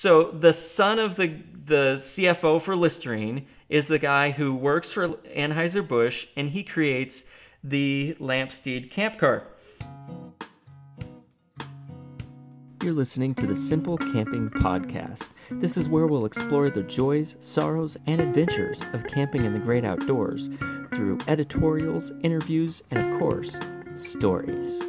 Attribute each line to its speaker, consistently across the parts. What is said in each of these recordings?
Speaker 1: So the son of the the CFO for Listerine is the guy who works for Anheuser Busch, and he creates the Lamsteed camp car. You're listening to the Simple Camping Podcast. This is where we'll explore the joys, sorrows, and adventures of camping in the great outdoors through editorials, interviews, and of course, stories.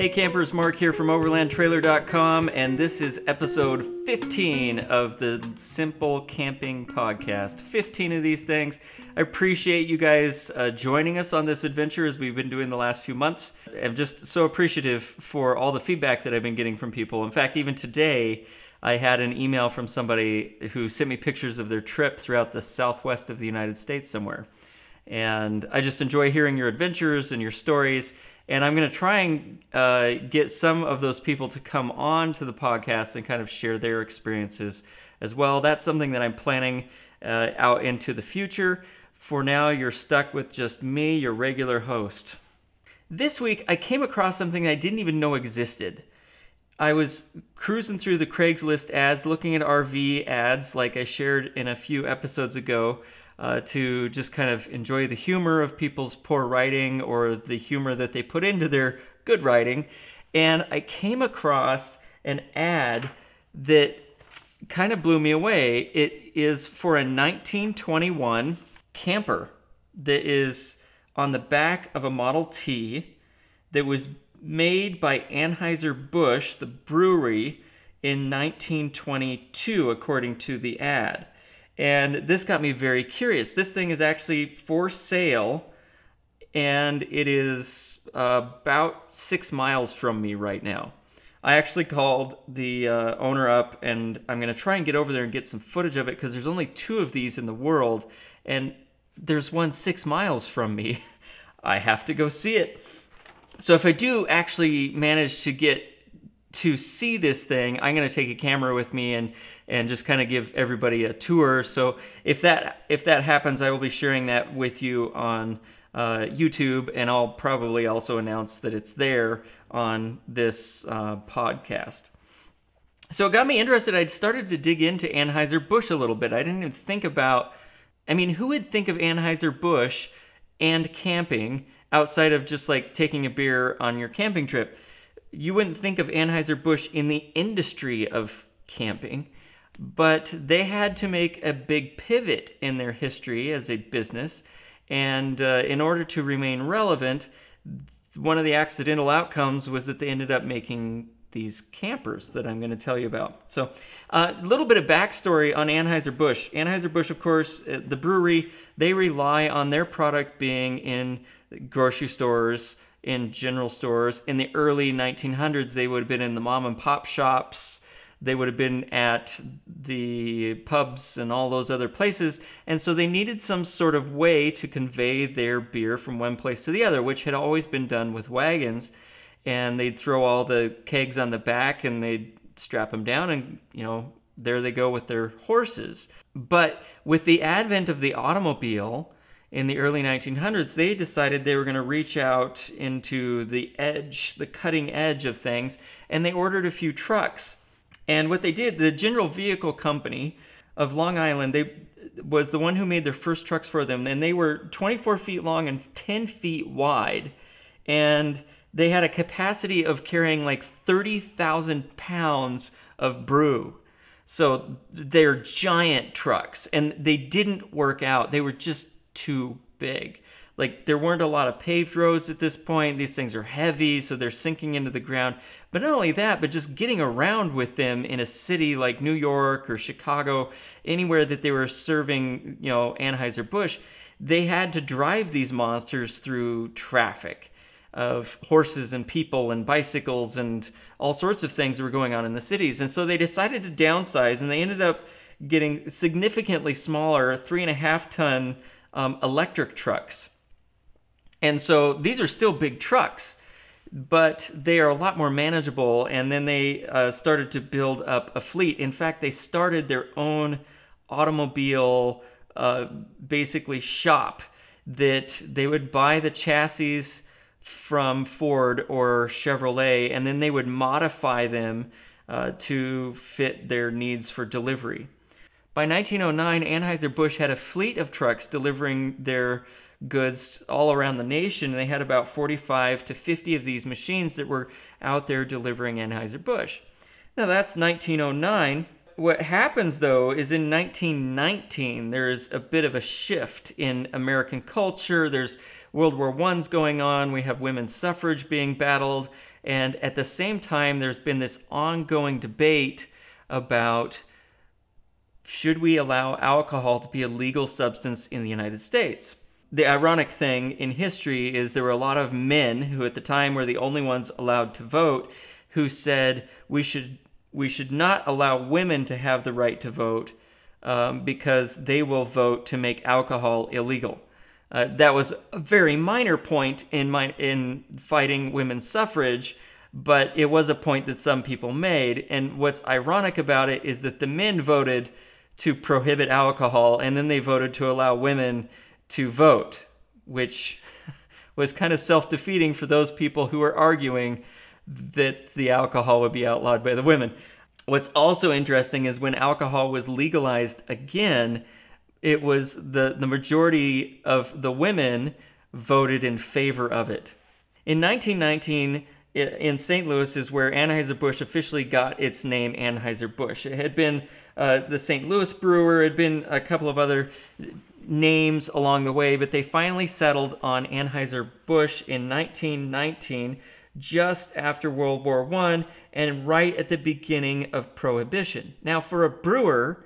Speaker 1: Hey campers, Mark here from overlandtrailer.com, and this is episode 15 of the Simple Camping Podcast. 15 of these things. I appreciate you guys uh, joining us on this adventure as we've been doing the last few months. I'm just so appreciative for all the feedback that I've been getting from people. In fact, even today, I had an email from somebody who sent me pictures of their trip throughout the southwest of the United States somewhere. And I just enjoy hearing your adventures and your stories and I'm going to try and uh, get some of those people to come on to the podcast and kind of share their experiences as well. That's something that I'm planning uh, out into the future. For now, you're stuck with just me, your regular host. This week, I came across something I didn't even know existed. I was cruising through the Craigslist ads, looking at RV ads, like I shared in a few episodes ago uh, to just kind of enjoy the humor of people's poor writing or the humor that they put into their good writing. And I came across an ad that kind of blew me away. It is for a 1921 camper that is on the back of a Model T that was made by Anheuser-Busch, the brewery, in 1922, according to the ad. And this got me very curious. This thing is actually for sale, and it is about six miles from me right now. I actually called the uh, owner up, and I'm going to try and get over there and get some footage of it because there's only two of these in the world, and there's one six miles from me. I have to go see it. So if I do actually manage to get to see this thing, I'm going to take a camera with me and and just kind of give everybody a tour. So if that if that happens, I will be sharing that with you on uh, YouTube, and I'll probably also announce that it's there on this uh, podcast. So it got me interested. I'd started to dig into Anheuser Busch a little bit. I didn't even think about. I mean, who would think of Anheuser Busch and camping outside of just like taking a beer on your camping trip? You wouldn't think of Anheuser-Busch in the industry of camping, but they had to make a big pivot in their history as a business. And uh, in order to remain relevant, one of the accidental outcomes was that they ended up making these campers that I'm going to tell you about. So, a uh, little bit of backstory on Anheuser-Busch. Anheuser-Busch, of course, uh, the brewery, they rely on their product being in grocery stores, in general stores. In the early 1900s, they would have been in the mom and pop shops. They would have been at the pubs and all those other places. And so they needed some sort of way to convey their beer from one place to the other, which had always been done with wagons. And they'd throw all the kegs on the back and they'd strap them down and, you know, there they go with their horses. But with the advent of the automobile, in the early 1900s, they decided they were going to reach out into the edge, the cutting edge of things, and they ordered a few trucks. And what they did, the General Vehicle Company of Long Island, they was the one who made their first trucks for them, and they were 24 feet long and 10 feet wide, and they had a capacity of carrying like 30,000 pounds of brew. So they're giant trucks, and they didn't work out. They were just too big. Like there weren't a lot of paved roads at this point. These things are heavy, so they're sinking into the ground. But not only that, but just getting around with them in a city like New York or Chicago, anywhere that they were serving, you know, Anheuser-Busch, they had to drive these monsters through traffic of horses and people and bicycles and all sorts of things that were going on in the cities. And so they decided to downsize and they ended up getting significantly smaller, three and a half ton um, electric trucks. And so these are still big trucks, but they are a lot more manageable. And then they uh, started to build up a fleet. In fact, they started their own automobile, uh, basically shop that they would buy the chassis from Ford or Chevrolet, and then they would modify them uh, to fit their needs for delivery. By 1909, Anheuser-Busch had a fleet of trucks delivering their goods all around the nation. They had about 45 to 50 of these machines that were out there delivering Anheuser-Busch. Now that's 1909. What happens though is in 1919 there's a bit of a shift in American culture. There's World War One's going on. We have women's suffrage being battled, and at the same time, there's been this ongoing debate about should we allow alcohol to be a legal substance in the United States. The ironic thing in history is there were a lot of men who, at the time, were the only ones allowed to vote, who said we should we should not allow women to have the right to vote um, because they will vote to make alcohol illegal. Uh, that was a very minor point in my in fighting women's suffrage, but it was a point that some people made. And what's ironic about it is that the men voted to prohibit alcohol, and then they voted to allow women to vote, which was kind of self-defeating for those people who were arguing that the alcohol would be outlawed by the women. What's also interesting is when alcohol was legalized again it was the, the majority of the women voted in favor of it. In 1919, in St. Louis is where Anheuser-Busch officially got its name Anheuser-Busch. It had been uh, the St. Louis brewer, had been a couple of other names along the way, but they finally settled on Anheuser-Busch in 1919, just after World War I and right at the beginning of Prohibition. Now, for a brewer,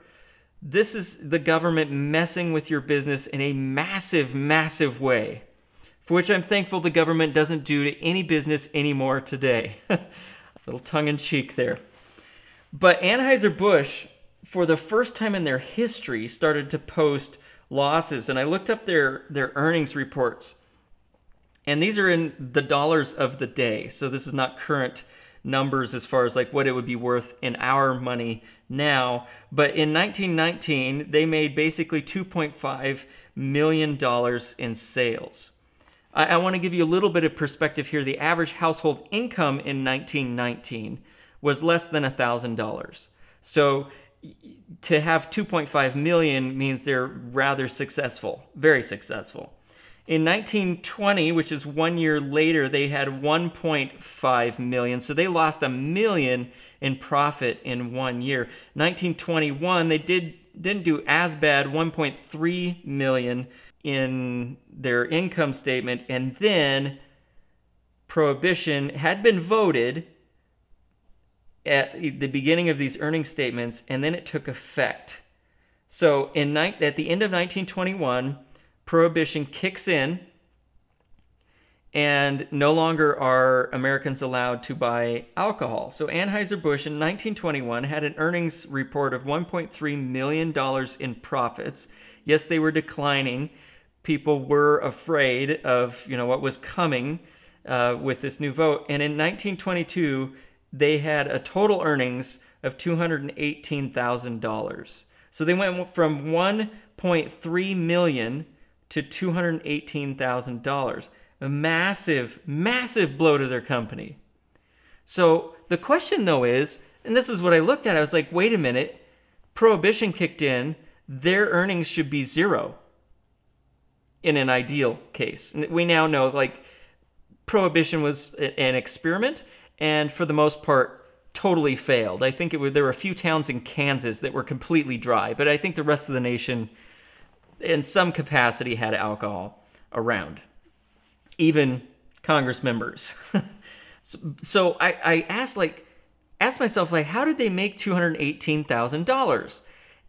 Speaker 1: this is the government messing with your business in a massive, massive way, for which I'm thankful the government doesn't do to any business anymore today. Little tongue in cheek there. But Anheuser-Busch, for the first time in their history, started to post losses. And I looked up their, their earnings reports. And these are in the dollars of the day. So this is not current numbers as far as like what it would be worth in our money now. But in 1919, they made basically 2.5 million dollars in sales. I, I want to give you a little bit of perspective here. The average household income in 1919 was less than $1,000. So to have 2.5 million means they're rather successful, very successful. In 1920, which is one year later, they had 1.5 million. So they lost a million in profit in one year. 1921, they did didn't do as bad, 1.3 million in their income statement, and then prohibition had been voted at the beginning of these earning statements, and then it took effect. So in at the end of 1921 prohibition kicks in and no longer are Americans allowed to buy alcohol. So Anheuser-Busch in 1921 had an earnings report of $1.3 million in profits. Yes, they were declining. People were afraid of, you know, what was coming uh, with this new vote. And in 1922, they had a total earnings of $218,000. So they went from 1.3 million to $218,000. A massive, massive blow to their company. So the question though is, and this is what I looked at, I was like, wait a minute, prohibition kicked in, their earnings should be zero in an ideal case. We now know like prohibition was an experiment and for the most part totally failed. I think was, there were a few towns in Kansas that were completely dry, but I think the rest of the nation in some capacity had alcohol around, even Congress members. so, so I, I asked like asked myself like how did they make two hundred eighteen thousand dollars?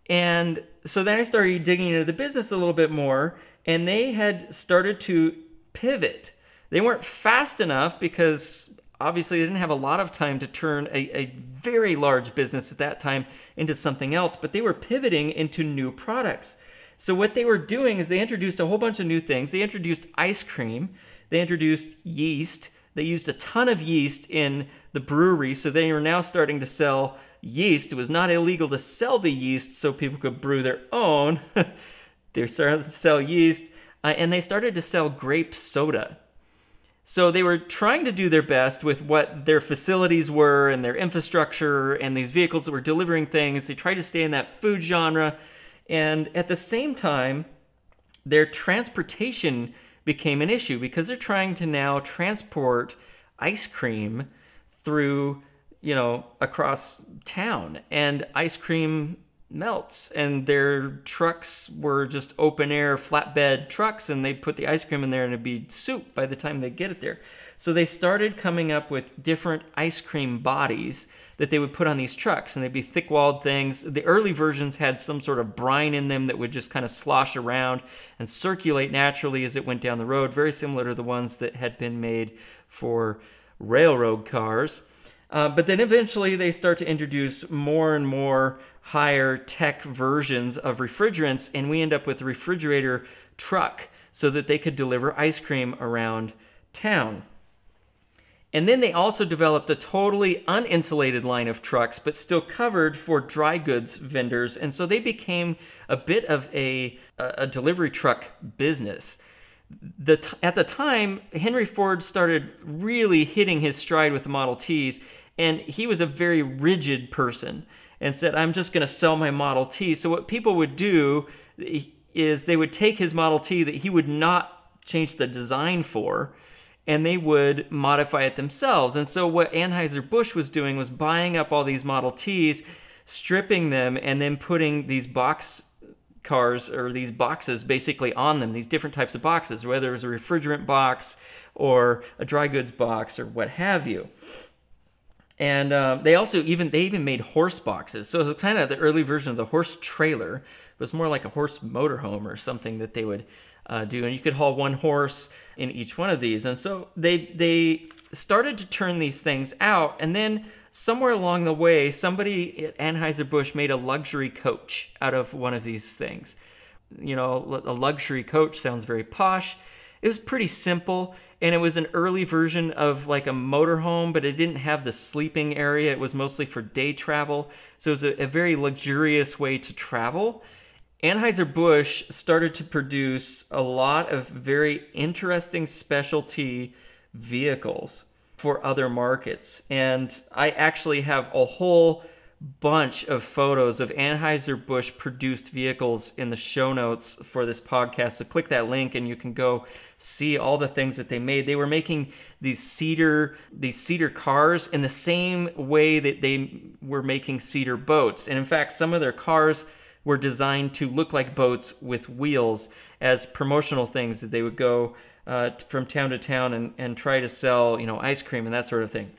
Speaker 1: And so then I started digging into the business a little bit more, and they had started to pivot. They weren't fast enough because obviously they didn't have a lot of time to turn a, a very large business at that time into something else, but they were pivoting into new products. So what they were doing is they introduced a whole bunch of new things. They introduced ice cream. They introduced yeast. They used a ton of yeast in the brewery, so they are now starting to sell yeast. It was not illegal to sell the yeast so people could brew their own. they started to sell yeast, uh, and they started to sell grape soda. So they were trying to do their best with what their facilities were and their infrastructure and these vehicles that were delivering things. They tried to stay in that food genre. And at the same time, their transportation became an issue because they're trying to now transport ice cream through, you know, across town. And ice cream melts and their trucks were just open air flatbed trucks and they put the ice cream in there and it'd be soup by the time they get it there. So they started coming up with different ice cream bodies that they would put on these trucks and they'd be thick walled things. The early versions had some sort of brine in them that would just kind of slosh around and circulate naturally as it went down the road very similar to the ones that had been made for railroad cars uh, but then eventually they start to introduce more and more higher tech versions of refrigerants, and we end up with a refrigerator truck so that they could deliver ice cream around town. And then they also developed a totally uninsulated line of trucks, but still covered for dry goods vendors. And so they became a bit of a, a delivery truck business. The at the time, Henry Ford started really hitting his stride with the Model Ts, and he was a very rigid person and said, I'm just going to sell my Model T. So, what people would do is they would take his Model T that he would not change the design for and they would modify it themselves. And so, what Anheuser-Busch was doing was buying up all these Model Ts, stripping them, and then putting these box cars or these boxes basically on them, these different types of boxes, whether it was a refrigerant box or a dry goods box or what have you and uh, they also even they even made horse boxes. So it's kind of the early version of the horse trailer. It was more like a horse motorhome or something that they would uh, do, and you could haul one horse in each one of these. And so they they started to turn these things out, and then somewhere along the way, somebody at Anheuser Busch made a luxury coach out of one of these things. You know, a luxury coach sounds very posh. It was pretty simple and it was an early version of like a motorhome, but it didn't have the sleeping area. It was mostly for day travel. So it was a, a very luxurious way to travel. Anheuser-Busch started to produce a lot of very interesting specialty vehicles for other markets. And I actually have a whole bunch of photos of Anheuser-Busch produced vehicles in the show notes for this podcast. So click that link and you can go see all the things that they made. They were making these cedar these cedar cars in the same way that they were making cedar boats. And in fact, some of their cars were designed to look like boats with wheels as promotional things that they would go uh, from town to town and, and try to sell, you know, ice cream and that sort of thing.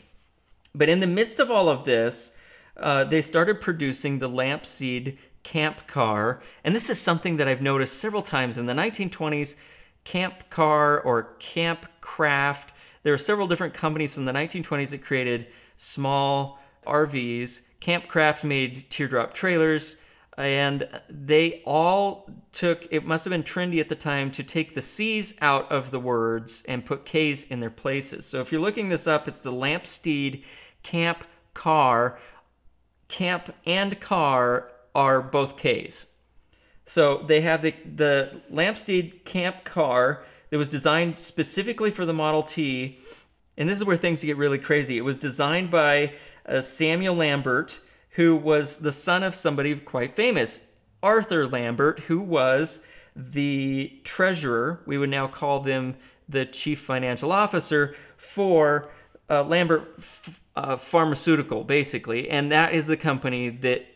Speaker 1: But in the midst of all of this, uh, they started producing the Lamsteed camp car. And this is something that I've noticed several times in the 1920s camp car or camp craft. There are several different companies from the 1920s that created small RVs. Camp Craft made teardrop trailers, and they all took, it must have been trendy at the time to take the C's out of the words and put K's in their places. So if you're looking this up, it's the Lamsteed Camp Car camp and car are both K's. So they have the, the Lamsteed camp car that was designed specifically for the Model T. And this is where things get really crazy. It was designed by uh, Samuel Lambert, who was the son of somebody quite famous, Arthur Lambert, who was the treasurer. We would now call them the chief financial officer for uh, Lambert uh, Pharmaceutical, basically, and that is the company that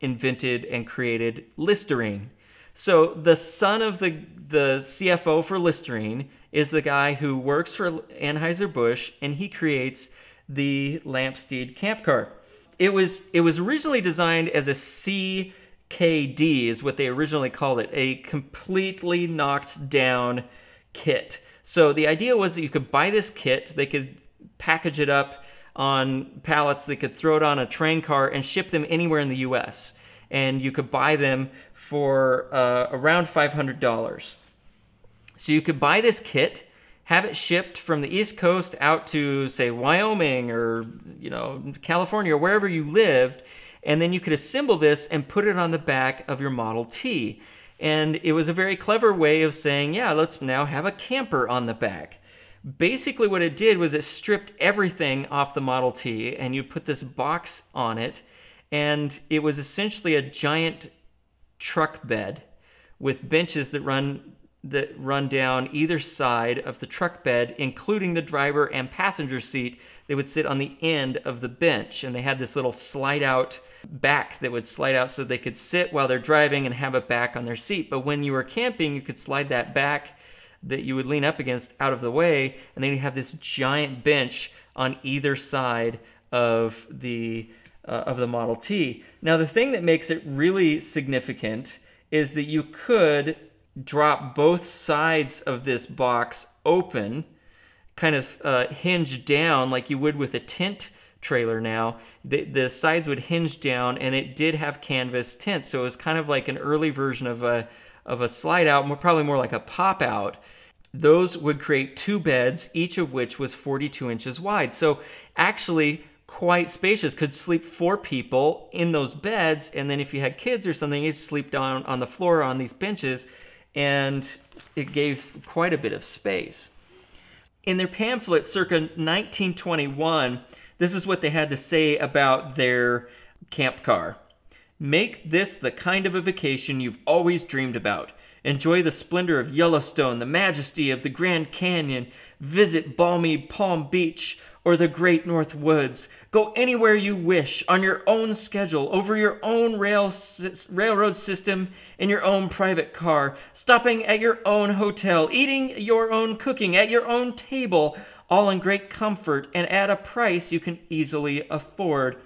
Speaker 1: invented and created Listerine. So the son of the the CFO for Listerine is the guy who works for Anheuser Busch, and he creates the Lamsteed camp car. It was it was originally designed as a CKD, is what they originally called it, a completely knocked down kit. So the idea was that you could buy this kit, they could package it up on pallets. They could throw it on a train car and ship them anywhere in the U.S. And you could buy them for uh, around $500. So you could buy this kit, have it shipped from the East Coast out to, say, Wyoming or you know California or wherever you lived, and then you could assemble this and put it on the back of your Model T. And it was a very clever way of saying, yeah, let's now have a camper on the back. Basically, what it did was it stripped everything off the Model T and you put this box on it, and it was essentially a giant truck bed with benches that run that run down either side of the truck bed, including the driver and passenger seat. They would sit on the end of the bench, and they had this little slide out back that would slide out so they could sit while they're driving and have a back on their seat. But when you were camping, you could slide that back that you would lean up against out of the way, and then you have this giant bench on either side of the uh, of the Model T. Now, the thing that makes it really significant is that you could drop both sides of this box open, kind of uh, hinge down like you would with a tent trailer now. The, the sides would hinge down, and it did have canvas tent, so it was kind of like an early version of a of a slide out, more, probably more like a pop out. Those would create two beds, each of which was 42 inches wide. So actually, quite spacious. Could sleep four people in those beds, and then if you had kids or something, you'd sleep down on the floor on these benches, and it gave quite a bit of space. In their pamphlet, circa 1921, this is what they had to say about their camp car. Make this the kind of a vacation you've always dreamed about. Enjoy the splendor of Yellowstone, the majesty of the Grand Canyon, visit balmy Palm Beach or the Great North Woods. Go anywhere you wish on your own schedule, over your own rail railroad system, in your own private car, stopping at your own hotel, eating your own cooking at your own table, all in great comfort and at a price you can easily afford.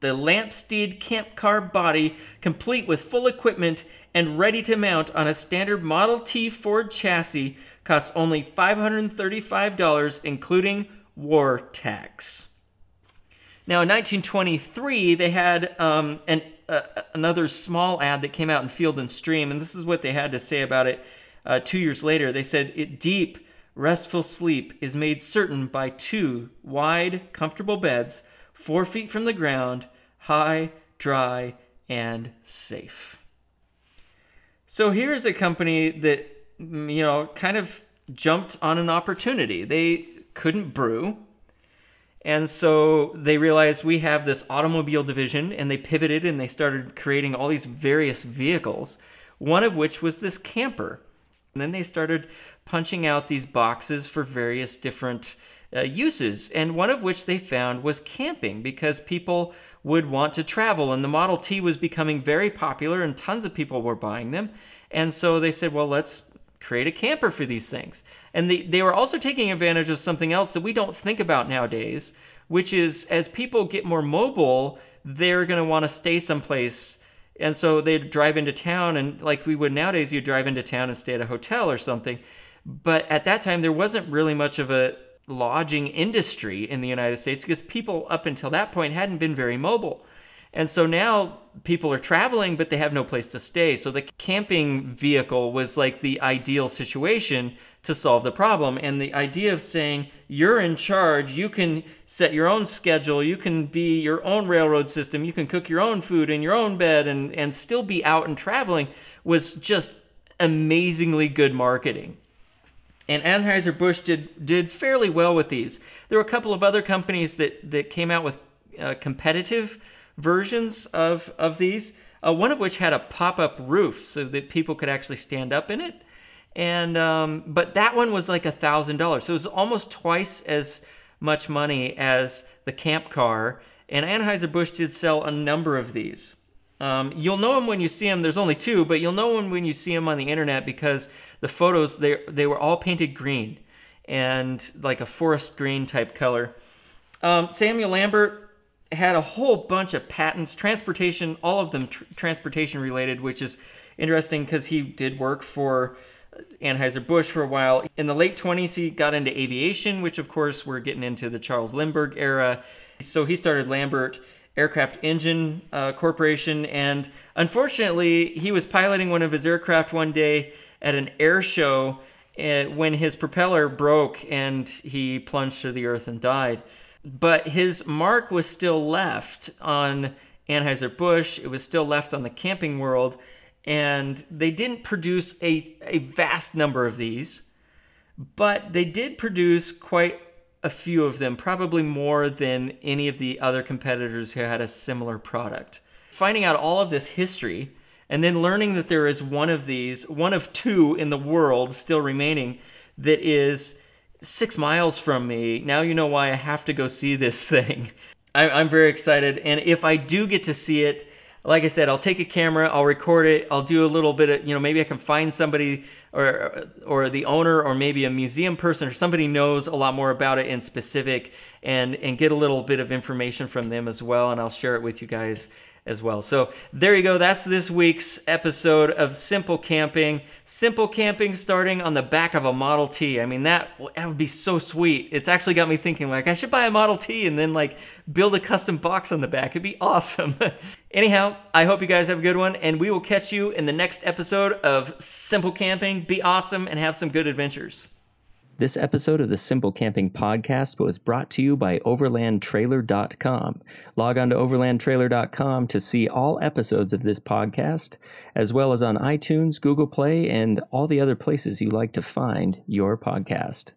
Speaker 1: The Lamsteed camp car body, complete with full equipment and ready to mount on a standard Model T Ford chassis, costs only $535, including war tax. Now, in 1923, they had um, an, uh, another small ad that came out in Field and Stream, and this is what they had to say about it uh, two years later. They said, It deep, restful sleep is made certain by two wide, comfortable beds four feet from the ground, high, dry, and safe. So here's a company that, you know, kind of jumped on an opportunity. They couldn't brew. And so they realized we have this automobile division, and they pivoted and they started creating all these various vehicles, one of which was this camper. And then they started punching out these boxes for various different uh, uses, and one of which they found was camping because people would want to travel, and the Model T was becoming very popular, and tons of people were buying them. And so they said, well, let's create a camper for these things. And they, they were also taking advantage of something else that we don't think about nowadays, which is as people get more mobile, they're going to want to stay someplace. And so they'd drive into town, and like we would nowadays, you drive into town and stay at a hotel or something. But at that time, there wasn't really much of a lodging industry in the United States because people up until that point hadn't been very mobile. And so now people are traveling, but they have no place to stay. So the camping vehicle was like the ideal situation to solve the problem. And the idea of saying you're in charge, you can set your own schedule, you can be your own railroad system, you can cook your own food in your own bed and, and still be out and traveling was just amazingly good marketing. And Anheuser-Busch did, did fairly well with these. There were a couple of other companies that, that came out with uh, competitive versions of, of these, uh, one of which had a pop-up roof so that people could actually stand up in it. And um, but that one was like a thousand dollars, so it was almost twice as much money as the camp car. And Anheuser-Busch did sell a number of these. Um, you'll know them when you see them. There's only two, but you'll know them when you see them on the internet because the photos they they were all painted green and like a forest green type color. Um, Samuel Lambert had a whole bunch of patents, transportation, all of them tr- transportation related, which is interesting because he did work for Anheuser-Busch for a while. In the late 20s, he got into aviation, which of course we're getting into the Charles Lindbergh era. So he started Lambert Aircraft Engine uh, Corporation. And unfortunately, he was piloting one of his aircraft one day at an air show uh, when his propeller broke and he plunged to the earth and died. But his mark was still left on Anheuser-Busch, it was still left on the camping world, and they didn't produce a, a vast number of these. but they did produce quite a few of them, probably more than any of the other competitors who had a similar product. Finding out all of this history and then learning that there is one of these, one of two in the world still remaining, that is six miles from me. Now you know why I have to go see this thing. I, am very excited, and if I do get to see it, like I said, I'll take a camera, I'll record it, I'll do a little bit of, you know, maybe I can find somebody or or the owner or maybe a museum person or somebody knows a lot more about it in specific and and get a little bit of information from them as well and I'll share it with you guys as well. So there you go. That's this week's episode of Simple Camping. Simple Camping starting on the back of a Model T. I mean, that, that would be so sweet. It's actually got me thinking, like, I should buy a Model T and then, like, build a custom box on the back. It'd be awesome. Anyhow, I hope you guys have a good one, and we will catch you in the next episode of Simple Be awesome and have some good adventures. This episode of the Simple Camping Podcast was brought to you by OverlandTrailer.com. Log on to OverlandTrailer.com to see all episodes of this podcast, as well as on iTunes, Google Play, and all the other places you like to find your podcast.